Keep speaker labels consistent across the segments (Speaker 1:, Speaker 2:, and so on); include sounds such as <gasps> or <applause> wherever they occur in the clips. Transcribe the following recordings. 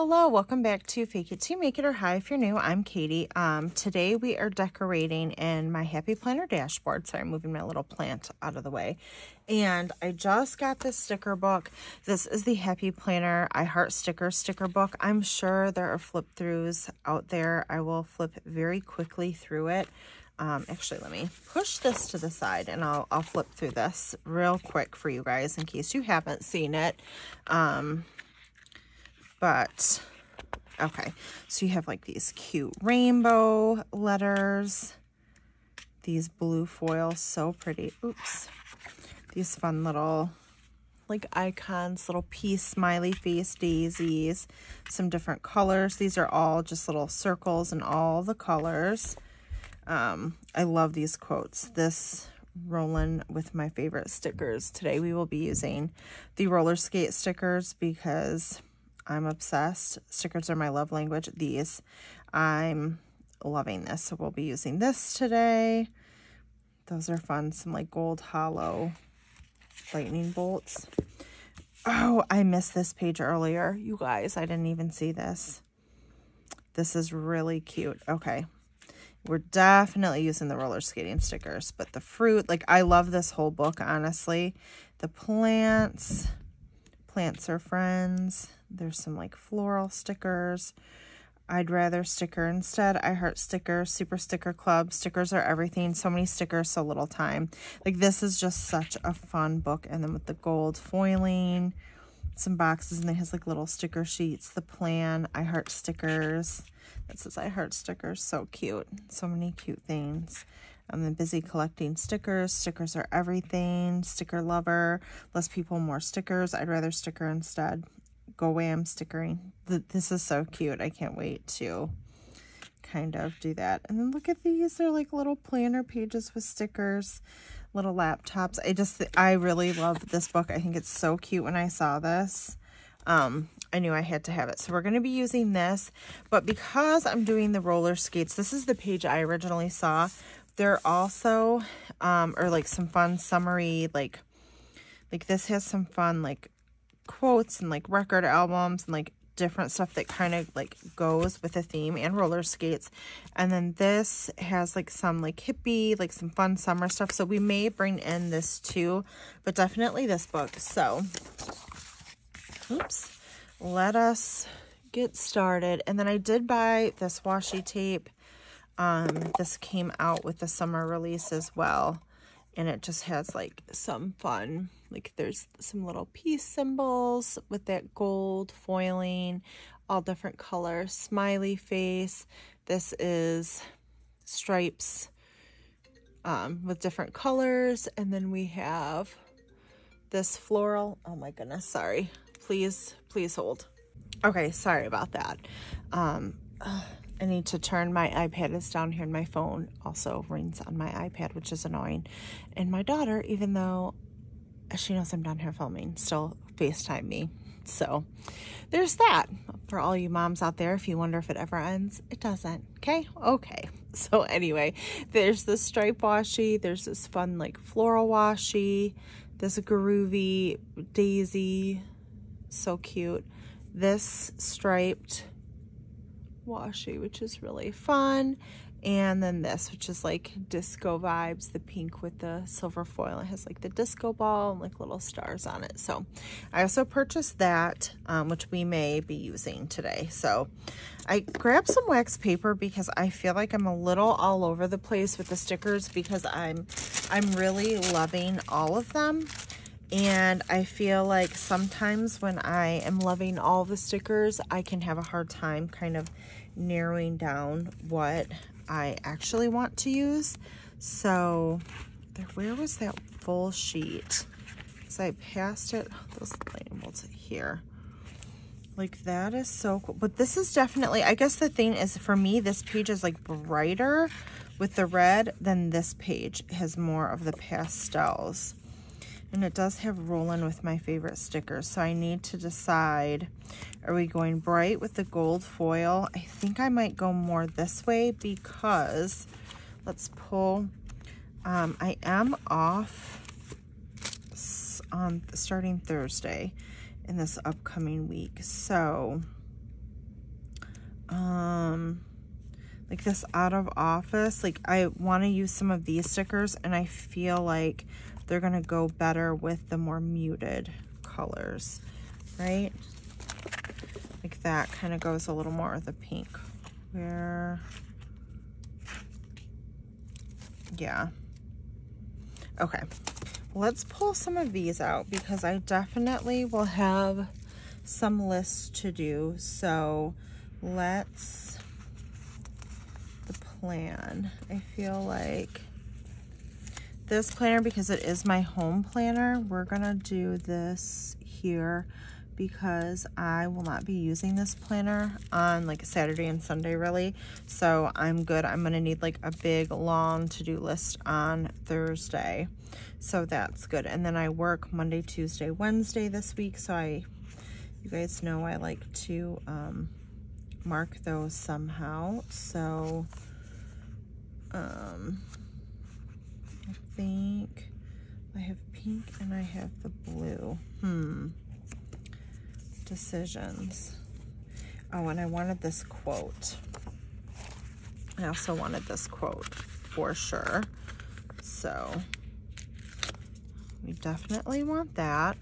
Speaker 1: Hello, welcome back to Fake It To Make It or Hi if you're new. I'm Katie. Um, today we are decorating in my Happy Planner dashboard. Sorry, I'm moving my little plant out of the way. And I just got this sticker book. This is the Happy Planner I Heart Sticker sticker book. I'm sure there are flip throughs out there. I will flip very quickly through it. Um, actually, let me push this to the side and I'll, I'll flip through this real quick for you guys in case you haven't seen it. Um, but okay. So you have like these cute rainbow letters. These blue foil, so pretty. Oops. These fun little like icons little peace smiley face daisies some different colors. These are all just little circles and all the colors. Um i love these quotes. This rolling with my favorite stickers today. We will be using the roller skate stickers because I'm obsessed. Stickers are my love language. These, I'm loving this. So we'll be using this today. Those are fun. Some like gold hollow lightning bolts. Oh, I missed this page earlier. You guys, I didn't even see this. This is really cute. Okay. We're definitely using the roller skating stickers, but the fruit, like I love this whole book, honestly. The plants, plants are friends. There's some like floral stickers. I'd rather sticker instead. I heart stickers, super sticker club. Stickers are everything. So many stickers, so little time. Like this is just such a fun book. And then with the gold foiling, some boxes, and it has like little sticker sheets. The plan, I heart stickers. That says I heart stickers. So cute. So many cute things. I'm then busy collecting stickers. Stickers are everything. Sticker lover. Less people, more stickers. I'd rather sticker instead go away, I'm stickering. This is so cute. I can't wait to kind of do that. And then look at these. They're like little planner pages with stickers, little laptops. I just, I really love this book. I think it's so cute when I saw this. Um, I knew I had to have it. So we're going to be using this, but because I'm doing the roller skates, this is the page I originally saw. There are also, um, or like some fun summary, like, like this has some fun, like quotes and like record albums and like different stuff that kind of like goes with the theme and roller skates. And then this has like some like hippie like some fun summer stuff. So we may bring in this too but definitely this book. So oops let us get started. And then i did buy this washi tape. Um this came out with the summer release as well and it just has like some fun like there's some little peace symbols with that gold foiling all different colors. Smiley face this is stripes um, with different colors and then we have this floral oh my goodness sorry please please hold. Okay sorry about that. Um, I need to turn my iPad is down here and my phone also rings on my iPad, which is annoying. And my daughter, even though she knows I'm down here filming, still FaceTime me. So there's that. For all you moms out there, if you wonder if it ever ends, it doesn't. Okay? Okay. <laughs> So anyway, there's this stripe washi. There's this fun like floral washi. This groovy daisy. So cute. This striped washi, which is really fun. And then this, which is like disco vibes, the pink with the silver foil. It has like the disco ball and like little stars on it. So I also purchased that, um, which we may be using today. So I grabbed some wax paper because I feel like I'm a little all over the place with the stickers because I'm, I'm really loving all of them. And I feel like sometimes when I am loving all the stickers, I can have a hard time kind of narrowing down what I actually want to use. So there, where was that full sheet? Because I passed it, oh, those labels here. Like that is so cool. But this is definitely, I guess the thing is for me, this page is like brighter with the red than this page has more of the pastels. And it does have rolling with my favorite stickers. So I need to decide, are we going bright with the gold foil? I think I might go more this way because, let's pull, um, I am off on starting Thursday in this upcoming week. So um, like this out of office. Like I want to use some of these stickers and I feel like they're to go better with the more muted colors, right? Like that kind of goes a little more with the pink. Where, yeah. Okay, let's pull some of these out because I definitely will have some lists to do. So let's, the plan, I feel like this planner, because it is my home planner, we're gonna do this here because I will not be using this planner on like Saturday and Sunday really. So I'm good. I'm gonna need like a big long to-do list on Thursday. So that's good. And then I work Monday, Tuesday, Wednesday this week. So I, you guys know I like to um, mark those somehow. So um, think I have pink and I have the blue. Hmm decisions. Oh, and I wanted this quote. I also wanted this quote for sure. So we definitely want that.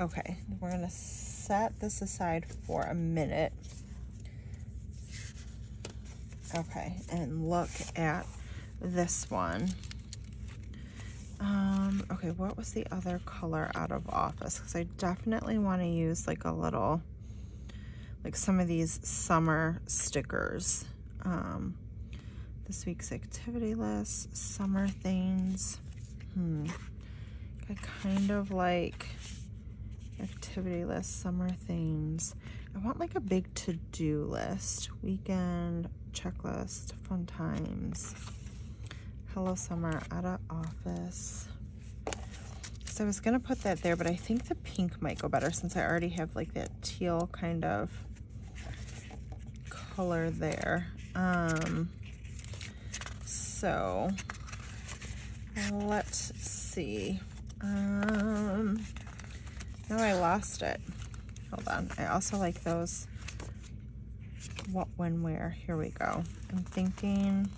Speaker 1: Okay, we're gonna set this aside for a minute. Okay, and look at this one. Um, okay, what was the other color out of office? Because I definitely want to use like a little, like some of these summer stickers. Um, this week's activity list, summer things. Hmm. I kind of like activity list, summer things. I want like a big to-do list, weekend, checklist, fun times. Hello Summer out of office. So I was gonna put that there, but I think the pink might go better since I already have like that teal kind of color there. Um, so let's see. Um, no, I lost it. Hold on. I also like those what, when, where. Here we go. I'm thinking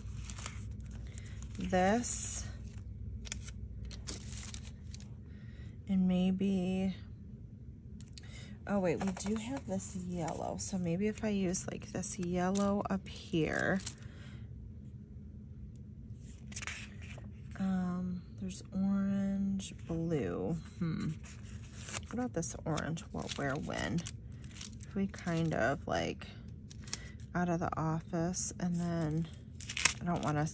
Speaker 1: this. And maybe oh wait we do have this yellow. So maybe if I use like this yellow up here um there's orange blue. Hmm. What about this orange? What where when? If we kind of like out of the office and then I don't want to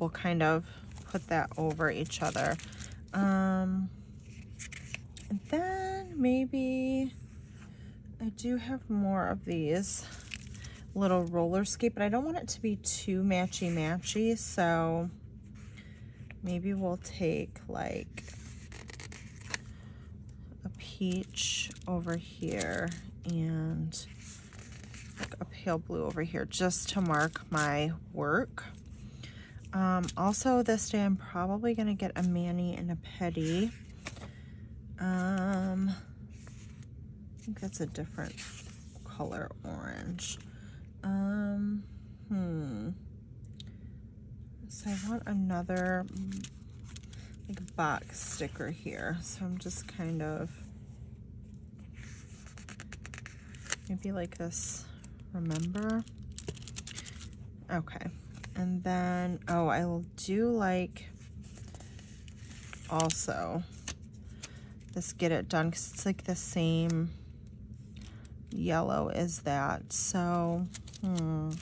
Speaker 1: we'll kind of put that over each other. Um, and then maybe I do have more of these little roller skate, but I don't want it to be too matchy-matchy, so maybe we'll take like a peach over here and like a pale blue over here just to mark my work. Um, also, this day I'm probably going to get a mani and a pedi. Um, I think that's a different color orange. Um, hmm. So I want another like box sticker here. So I'm just kind of maybe like this, remember? Okay. And then, oh, I do like also this Get It Done because it's like the same yellow as that. So, hmm.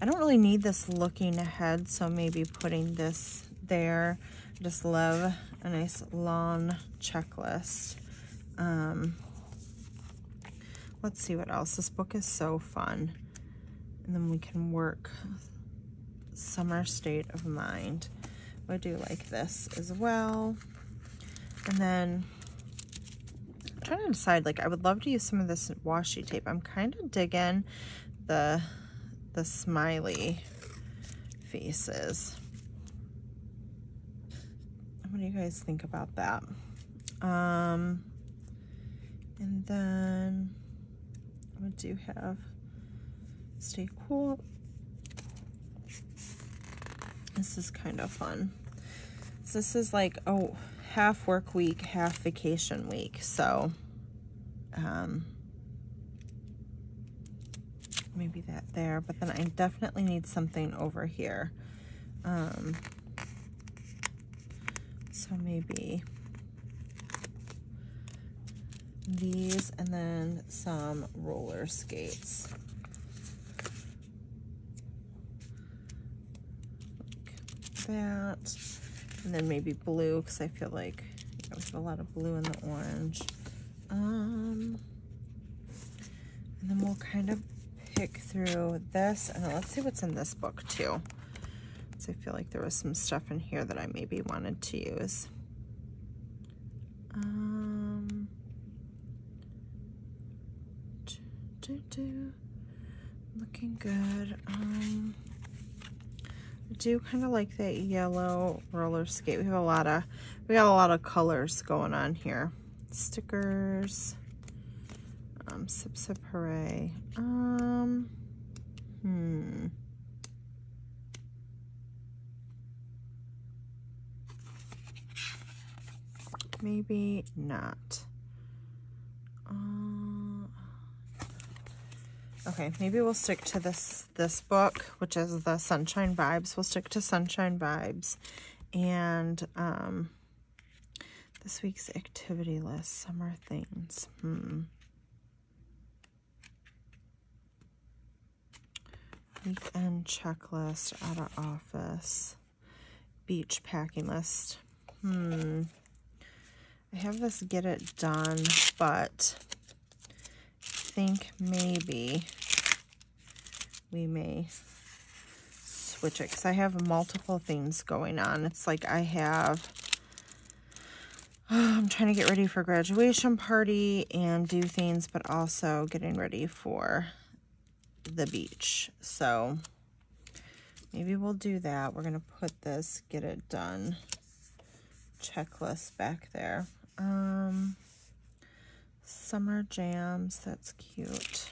Speaker 1: I don't really need this looking ahead, so maybe putting this there. I just love a nice long checklist. Um, let's see what else. This book is so fun. And then we can work summer state of mind. I do like this as well. And then I'm trying to decide, like I would love to use some of this washi tape. I'm kind of digging the, the smiley faces. What do you guys think about that? Um, and then we do have Stay Cool. This is kind of fun. This is like, oh, half work week, half vacation week. So, um, maybe that there, but then I definitely need something over here. Um, so maybe these and then some roller skates. That. And then maybe blue because I feel like we have a lot of blue in the orange. Um, and then we'll kind of pick through this and let's see what's in this book too. So I feel like there was some stuff in here that I maybe wanted to use. Um, looking good. Um, I do kind of like that yellow roller skate. We have a lot of, we got a lot of colors going on here. Stickers um, Sip Sip Hooray. Um, hmm. Maybe not. Uh, okay, maybe we'll stick to this this book, which is the Sunshine Vibes. We'll stick to Sunshine Vibes. And um, this week's activity list, summer things. Hmm. Weekend checklist, out of office, beach packing list. Hmm. I have this get it done, but I think maybe we may switch it because I have multiple things going on. It's like I have, oh, <sighs> I'm trying to get ready for graduation party and do things, but also getting ready for the beach. So maybe we'll do that. We're going to put this, get it done checklist back there. Um, summer jams, that's cute.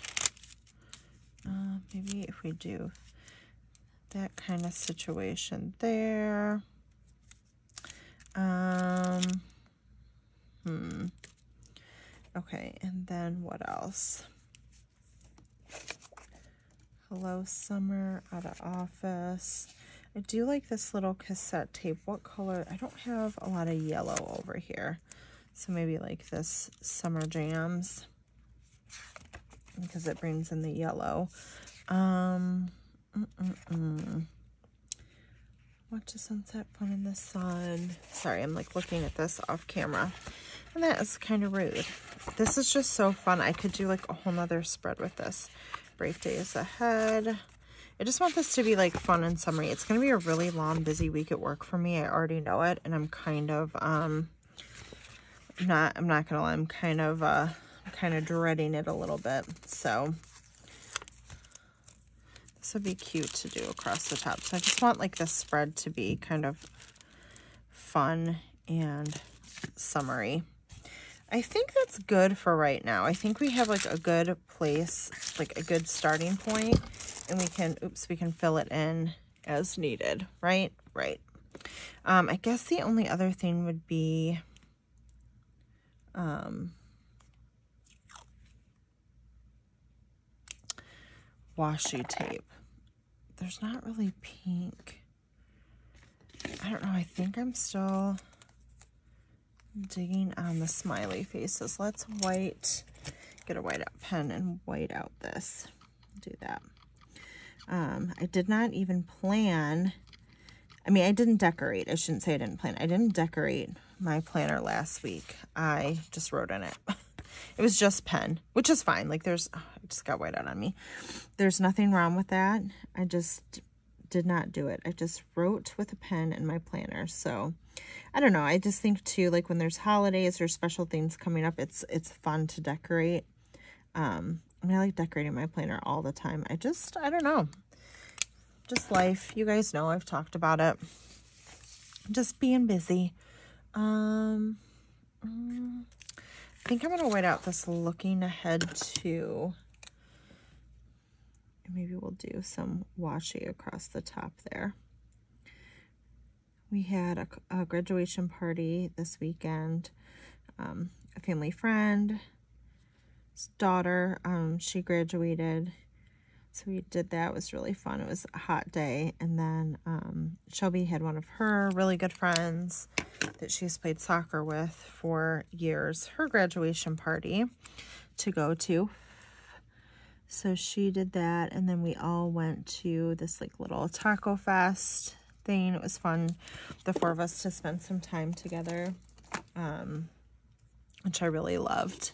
Speaker 1: Uh, maybe if we do that kind of situation there. Um, hmm. Okay, and then what else? Hello Summer, out of office. I do like this little cassette tape. What color? I don't have a lot of yellow over here. So maybe like this Summer Jams because it brings in the yellow. Um, mm -mm. Watch the sunset, fun in the sun. Sorry, I'm like looking at this off camera. And that is kind of rude. This is just so fun. I could do like a whole nother spread with this. Birthday is ahead. I just want this to be like fun and summery. It's going to be a really long, busy week at work for me. I already know it. And I'm kind of, um, not, I'm not going to lie. I'm kind of, uh, kind of dreading it a little bit. So this would be cute to do across the top. So I just want like this spread to be kind of fun and summery. I think that's good for right now. I think we have like a good place, like a good starting point, and we can, oops, we can fill it in as needed, right? Right. Um, I guess the only other thing would be, um, washi tape. There's not really pink. I don't know. I think I'm still digging on the smiley faces. Let's white, get a white out pen and white out this. Do that. Um, I did not even plan, I mean, I didn't decorate. I shouldn't say I didn't plan. I didn't decorate my planner last week. I just wrote in it. <laughs> it was just pen, which is fine. Like there's, oh, I just got white out on me. There's nothing wrong with that. I just did not do it. I just wrote with a pen in my planner. So I don't know. I just think too, like when there's holidays or special things coming up, it's, it's fun to decorate. Um, I mean, I like decorating my planner all the time. I just, I don't know. Just life. You guys know I've talked about it. Just being busy. Um, mm, I think I'm going to white out this looking ahead to maybe we'll do some washi across the top there. We had a, a graduation party this weekend. Um, a family friend, daughter, um, she graduated. So we did that. It was really fun. It was a hot day. And then um, Shelby had one of her really good friends that she's played soccer with for years, her graduation party to go to. So she did that. And then we all went to this like little taco fest thing. It was fun, the four of us to spend some time together, um, which I really loved.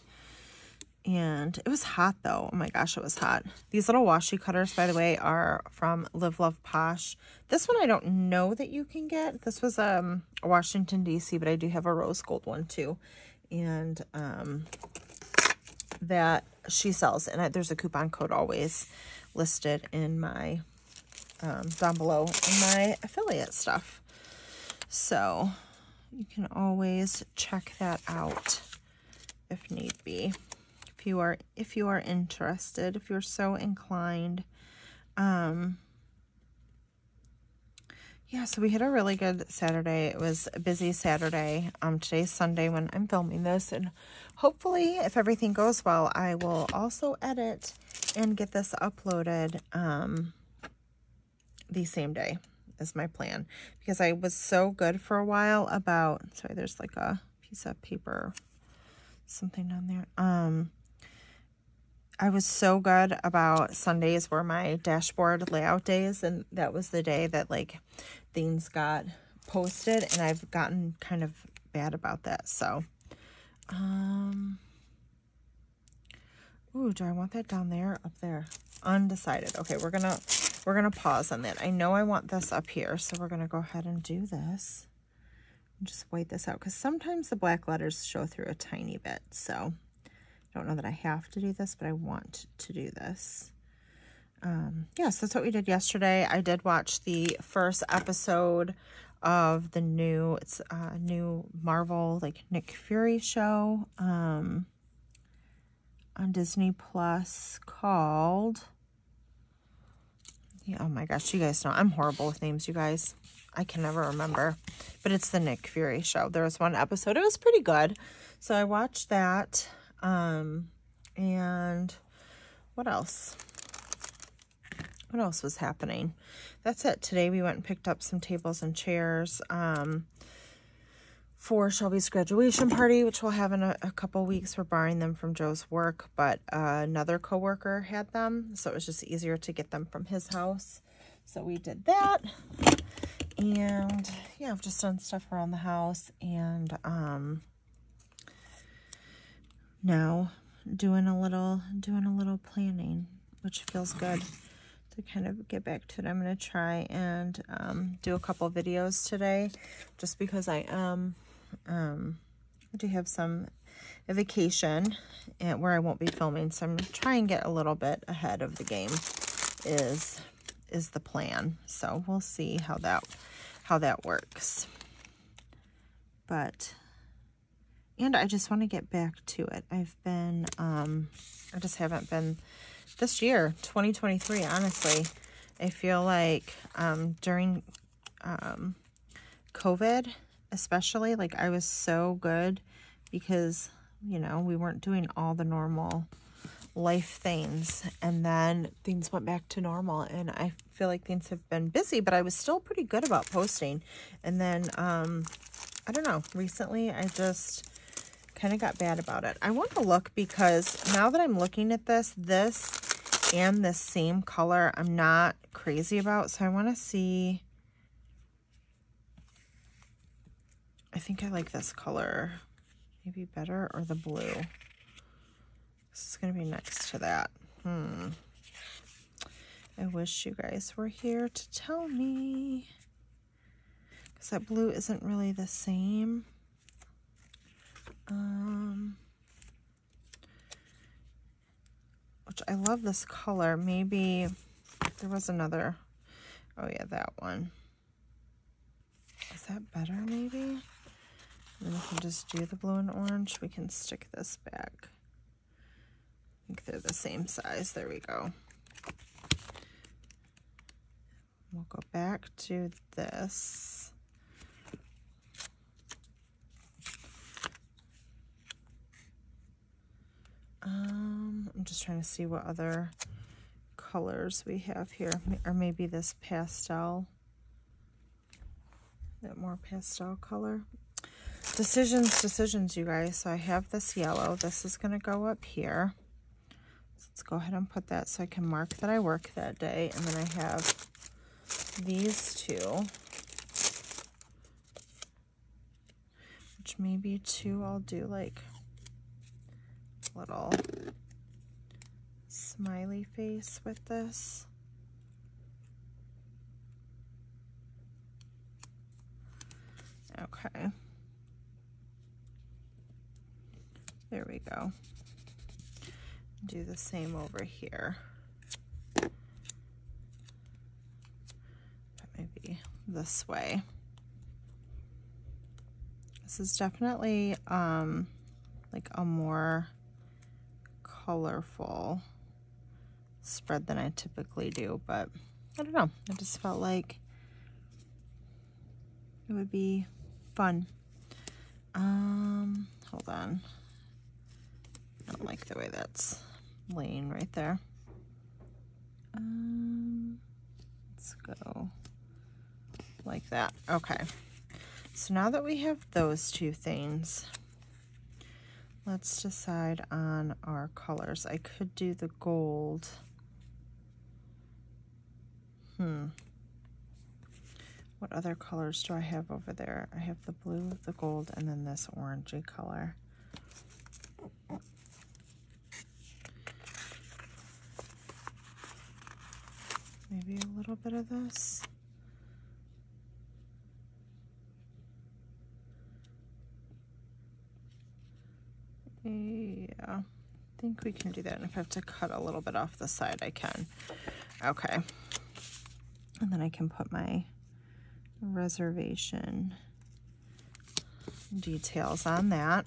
Speaker 1: And it was hot though. Oh my gosh, it was hot. These little washi cutters, by the way, are from Live Love Posh. This one I don't know that you can get. This was um, Washington, D.C., but I do have a rose gold one too. And um, that she sells. And I, there's a coupon code always listed in my, um, down below in my affiliate stuff. So you can always check that out if need be if you are if you are interested, if you're so inclined. Um yeah, so we had a really good Saturday. It was a busy Saturday. Um, today's Sunday when I'm filming this, and hopefully, if everything goes well, I will also edit and get this uploaded um, the same day is my plan because I was so good for a while about sorry there's like a piece of paper something down there um I was so good about Sundays were my dashboard layout days and that was the day that like things got posted and I've gotten kind of bad about that. So, um, ooh, do I want that down there? Up there? Undecided. Okay, we're gonna, we're gonna pause on that. I know I want this up here, so we're gonna go ahead and do this. Just white this out because sometimes the black letters show through a tiny bit. So don't know that I have to do this, but I want to do this. Um, yes, that's what we did yesterday. I did watch the first episode of the new, it's a new Marvel, like Nick Fury show um, on Disney Plus called, yeah, oh my gosh, you guys know, I'm horrible with names, you guys. I can never remember, but it's the Nick Fury show. There was one episode, it was pretty good. So I watched that. Um, and what else? What else was happening? That's it. Today we went and picked up some tables and chairs um, for Shelby's graduation party, which we'll have in a, a couple weeks. We're borrowing them from Joe's work, but uh, another coworker had them, so it was just easier to get them from his house. So we did that. And yeah, I've just done stuff around the house and um, now doing a little doing a little planning which feels good to kind of get back to it. I'm going to try and um, do a couple videos today just because i am um, i do have some vacation and where i won't be filming so i'm going to try and get a little bit ahead of the game is is the plan. So we'll see how that how that works. But and I just want to get back to it. I've been, um, I just haven't been this year, 2023, honestly. I feel like um, during um, COVID, especially, like I was so good because, you know, we weren't doing all the normal life things and then things went back to normal and I feel like things have been busy but I was still pretty good about posting and then um I don't know recently I just kind of got bad about it. I want to look because now that I'm looking at this, this and this same color I'm not crazy about. So I want to see. I think I like this color maybe better or the blue. This is going to be next to that. Hmm. I wish you guys were here to tell me. Because that blue isn't really the same. Um, which I love this color. Maybe there was another. Oh yeah, that one. Is that better maybe? And then we can just do the blue and orange. We can stick this back. I think they're the same size. There we go. We'll go back to this. Um, I'm just trying to see what other colors we have here. Or maybe this pastel. That more pastel color. Decisions, decisions, you guys. So I have this yellow. This is going to go up here. So let's go ahead and put that so I can mark that I work that day. And then I have these two. Which maybe two I'll do like little smiley face with this. Okay. There we go. Do the same over here. Maybe this way. This is definitely um, like a more colorful spread than I typically do, but I don't know. I just felt like it would be fun. Um, hold on. I don't like the way that's laying right there. Um, let's go like that. Okay. So now that we have those two things, let's decide on our colors. I could do the gold. Hmm. What other colors do I have over there? I have the blue, the gold, and then this orangey color. Maybe a little bit of this. Yeah, I think we can do that. And if I have to cut a little bit off the side, I can. Okay. And then I can put my reservation details on that.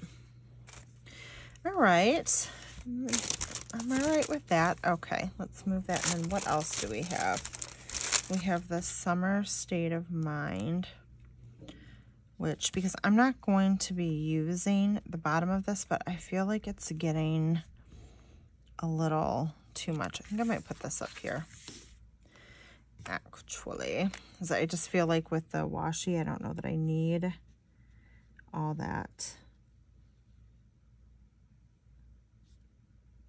Speaker 1: All right. I'm all right with that. Okay, let's move that. And then what else do we have? We have the summer state of mind, which, because I'm not going to be using the bottom of this, but I feel like it's getting a little too much. I think I might put this up here actually. Because I just feel like with the washi, I don't know that I need all that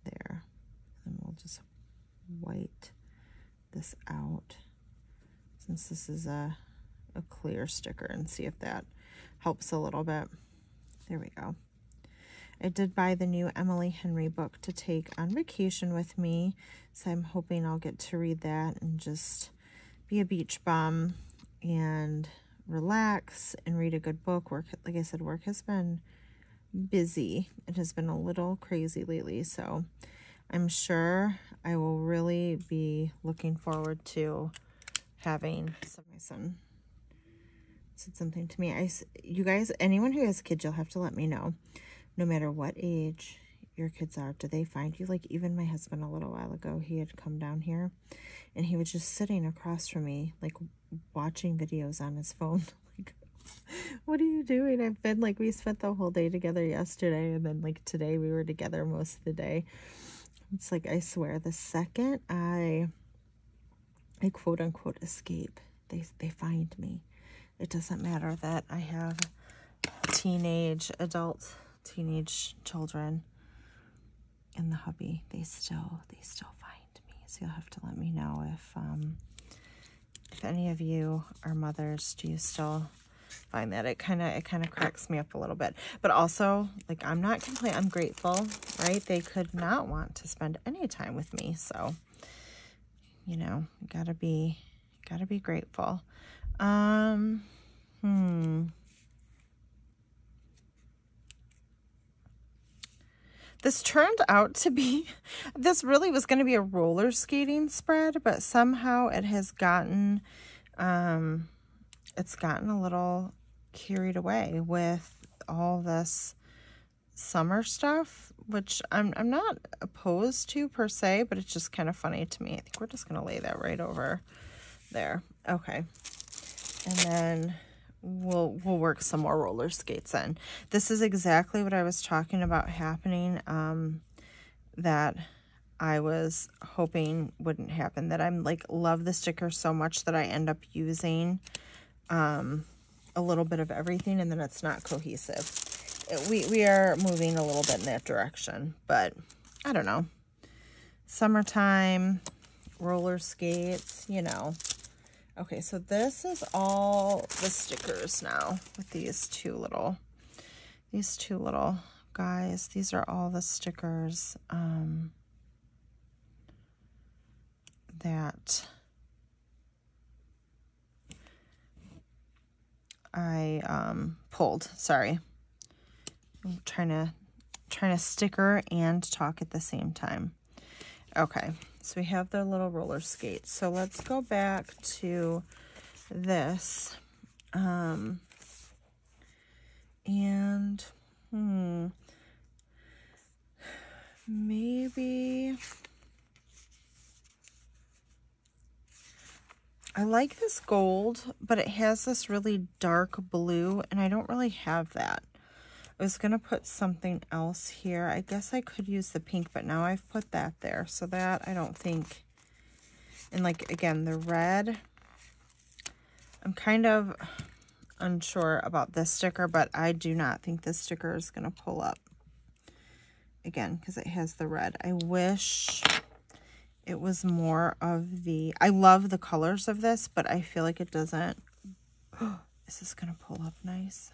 Speaker 1: there. And we'll just white this out since this is a, a clear sticker and see if that helps a little bit. There we go. I did buy the new Emily Henry book to take on vacation with me, so I'm hoping I'll get to read that and just be a beach bum and relax and read a good book. Work, like I said, work has been busy. It has been a little crazy lately, so I'm sure I will really be looking forward to having some, my son said something to me. I, you guys, anyone who has kids, you'll have to let me know. No matter what age your kids are, do they find you? Like even my husband a little while ago, he had come down here and he was just sitting across from me, like watching videos on his phone. <laughs> like, what are you doing? I've been like, we spent the whole day together yesterday, and then like today we were together most of the day. It's like, I swear, the second I, I quote unquote escape, they, they find me. It doesn't matter that I have teenage, adult, teenage children in the hubby. They still, they still find me. So you'll have to let me know if um, if any of you are mothers, do you still find that? It kind of it kind of cracks me up a little bit. But also like i'm not complaining i'm grateful right? They could not want to spend any time with me. So you know gotta be gotta be grateful um hmm This turned out to be, <laughs> this really was going to be a roller skating spread, but somehow it has gotten, um, it's gotten a little carried away with all this summer stuff, which I'm, I'm not opposed to per se, but it's just kind of funny to me. I think we're just going to lay that right over there. Okay. And then we'll we'll work some more roller skates in. This is exactly what I was talking about happening um, that I was hoping wouldn't happen. That I'm like love the sticker so much that I end up using um, a little bit of everything and then it's not cohesive. It, we, we are moving a little bit in that direction, but I don't know. Summertime, roller skates, you know. Okay, so this is all the stickers now with these two little, these two little guys. These are all the stickers um, that I um, pulled. Sorry. I'm trying to trying to sticker and talk at the same time. Okay. So we have their little roller skates. So let's go back to this. Um, and, hmm, maybe, I like this gold, but it has this really dark blue, and I don't really have that. I was going to put something else here. I guess I could use the pink, but now I've put that there. So that I don't think, and like, again, the red, I'm kind of unsure about this sticker, but I do not think this sticker is going to pull up again because it has the red. I wish it was more of the, I love the colors of this, but I feel like it doesn't, <gasps> is this going to pull up nice?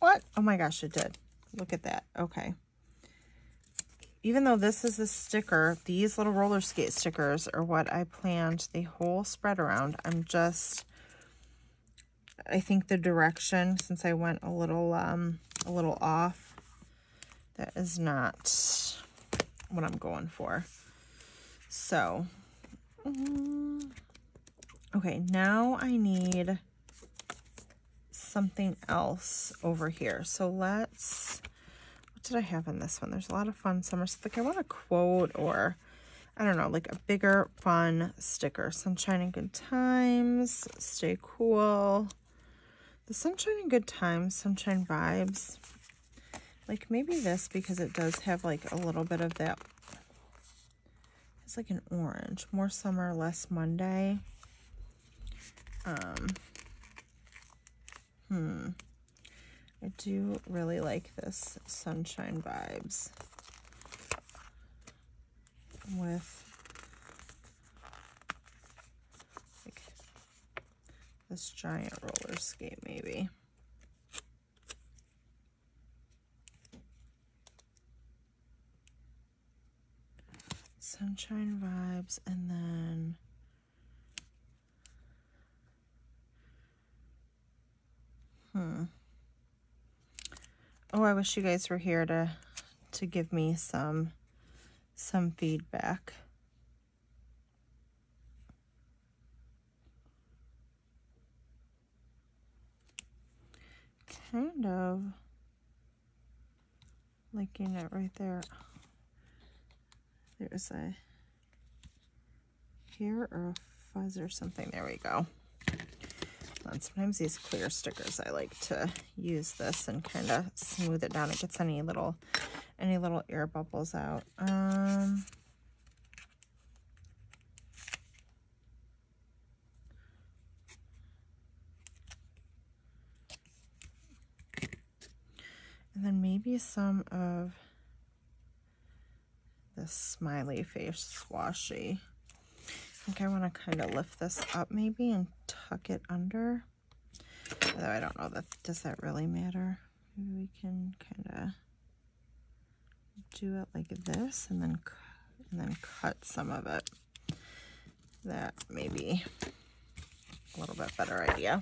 Speaker 1: What? Oh my gosh, it did. Look at that. Okay. Even though this is a sticker, these little roller skate stickers are what I planned the whole spread around. I'm just, I think the direction, since I went a little, um, a little off, that is not what I'm going for. So, um, okay, now I need something else over here. So let's, what did I have in this one? There's a lot of fun summer. Like I want a quote or, I don't know, like a bigger fun sticker. Sunshine and good times, stay cool. The sunshine and good times, sunshine vibes. Like maybe this because it does have like a little bit of that. It's like an orange. More summer, less Monday. Um, Hmm. I do really like this sunshine vibes with like this giant roller skate maybe. Sunshine vibes and then Hmm. Oh, I wish you guys were here to to give me some some feedback. Kind of liking it right there. There's a hair or a fuzz or something. There we go on. Sometimes these clear stickers, I like to use this and kind of smooth it down. It gets any little, any little air bubbles out. Um, and then maybe some of the smiley face washi. I think I want to kind of lift this up maybe and tuck it under. Although I don't know that, does that really matter? Maybe we can kind of do it like this and then, and then cut some of it. That may be a little bit better idea.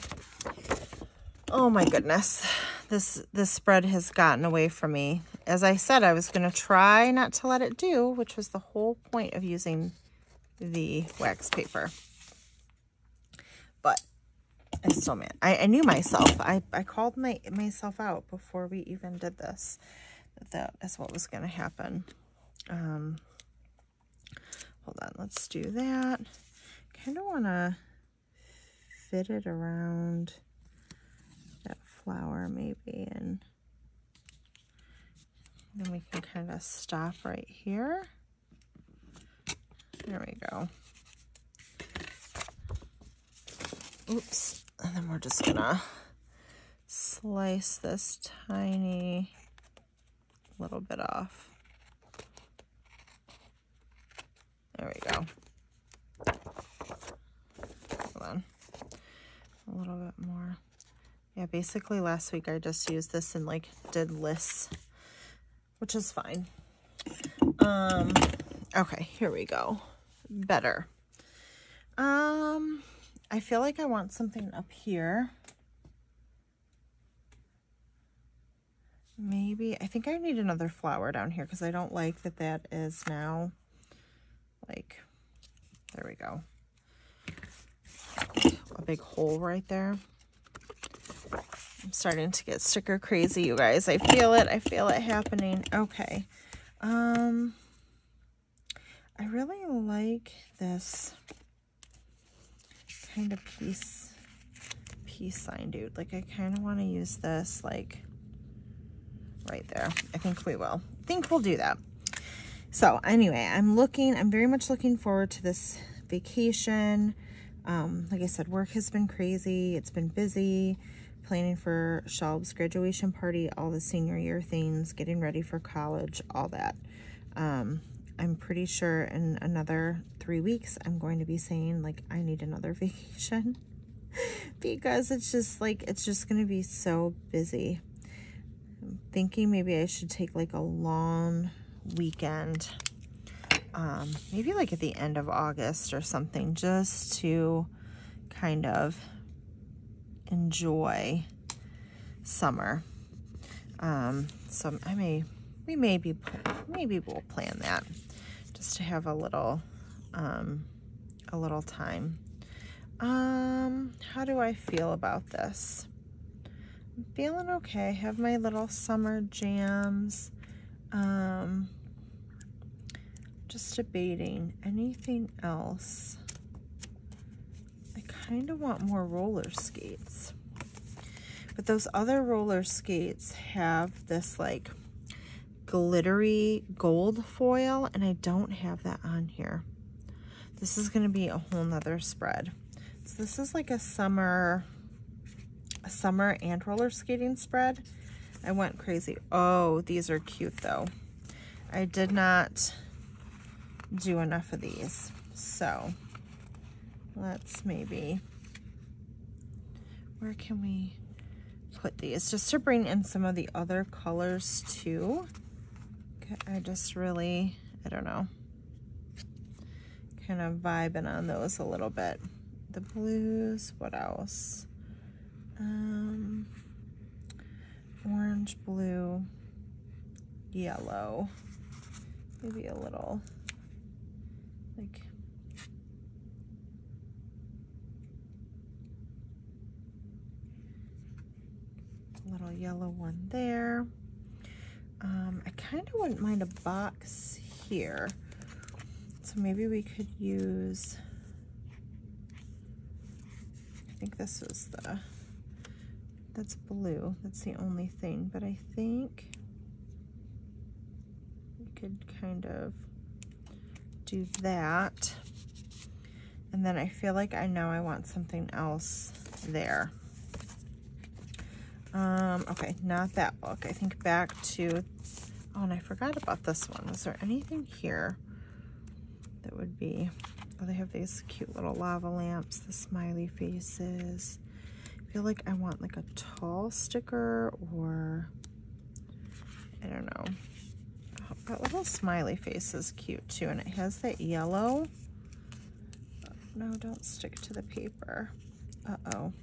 Speaker 1: Oh my goodness. This, this spread has gotten away from me. As I said, I was going to try not to let it do, which was the whole point of using the wax paper. I still man, I, I knew myself. I, I called my myself out before we even did this. That that is what was going to happen. Um, hold on, let's do that. Kind of want to fit it around that flower maybe and then we can kind of stop right here. There we go. Oops. And then we're just gonna slice this tiny little bit off. There we go. Hold on. A little bit more. Yeah, basically last week I just used this and like did lists, which is fine. Um, okay, here we go. Better. Um, I feel like I want something up here. Maybe, I think I need another flower down here because I don't like that that is now like, there we go. A big hole right there. I'm starting to get sticker crazy, you guys. I feel it. I feel it happening. Okay. Um, I really like this kind of peace, peace sign, dude. Like, I kind of want to use this, like, right there. I think we will. I think we'll do that. So anyway, I'm looking, I'm very much looking forward to this vacation. Um, like I said, work has been crazy. It's been busy planning for Shelb's graduation party, all the senior year things, getting ready for college, all that. Um, I'm pretty sure in another three weeks, I'm going to be saying like, I need another <laughs> vacation because it's just like, it's just going to be so busy. I'm thinking maybe I should take like a long weekend, um, maybe like at the end of August or something, just to kind of enjoy summer. Um, so I may, we may be, maybe we'll plan that just to have a little, um, a little time. Um, how do I feel about this? I'm feeling okay. I have my little summer jams. Um, just debating anything else. I kind of want more roller skates. But those other roller skates have this like glittery gold foil and I don't have that on here. This is going to be a whole nother spread. So this is like a summer, a summer and roller skating spread. I went crazy. Oh, these are cute though. I did not do enough of these. So let's maybe, where can we put these? Just to bring in some of the other colors too. I just really, I don't know, kind of vibing on those a little bit. The blues, what else? Um, orange, blue, yellow, maybe a little like little yellow one there. Um, I kind of wouldn't mind a box here. So maybe we could use, I think this was the that's blue. That's the only thing. But I think we could kind of do that. And then I feel like I know I want something else there. Um, okay, not that book. I think back to, oh, and I forgot about this one. Was there anything here that would be, oh, they have these cute little lava lamps, the smiley faces I feel like I want like a tall sticker or I don't know. Oh, that little smiley face is cute too. And it has that yellow. Oh, no, don't stick to the paper. Uh-oh.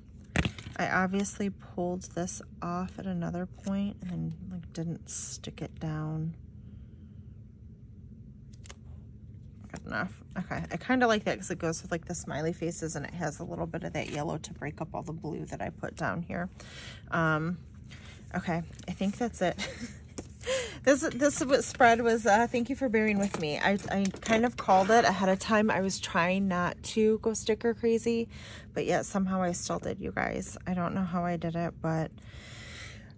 Speaker 1: I obviously pulled this off at another point and like didn't stick it down good enough. Okay, I kind of like that because it goes with like the smiley faces and it has a little bit of that yellow to break up all the blue that I put down here. Um, okay, I think that's it. <laughs> this this spread was uh, thank you for bearing with me. I, I kind of called it ahead of time. I was trying not to go sticker crazy but yet somehow I still did you guys. I don't know how I did it but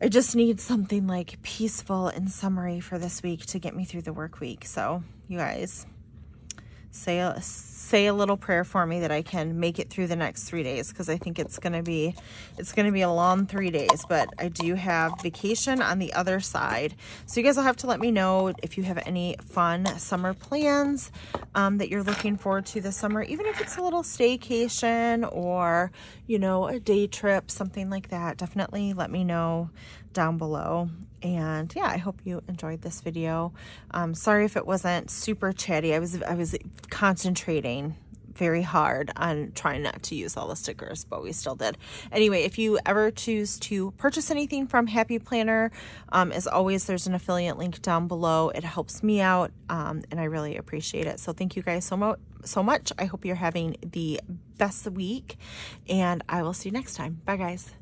Speaker 1: I just need something like peaceful and summery for this week to get me through the work week. So you guys say a, say a little prayer for me that I can make it through the next three days because I think it's gonna be it's gonna be a long three days but I do have vacation on the other side. So you guys will have to let me know if you have any fun summer plans um, that you're looking forward to this summer even if it's a little staycation or you know a day trip something like that. Definitely let me know down below and yeah i hope you enjoyed this video um, sorry if it wasn't super chatty i was i was concentrating very hard on trying not to use all the stickers, but we still did. Anyway, if you ever choose to purchase anything from Happy Planner, um, as always, there's an affiliate link down below. It helps me out, um, and I really appreciate it. So thank you guys so, mo so much. I hope you're having the best week, and I will see you next time. Bye, guys.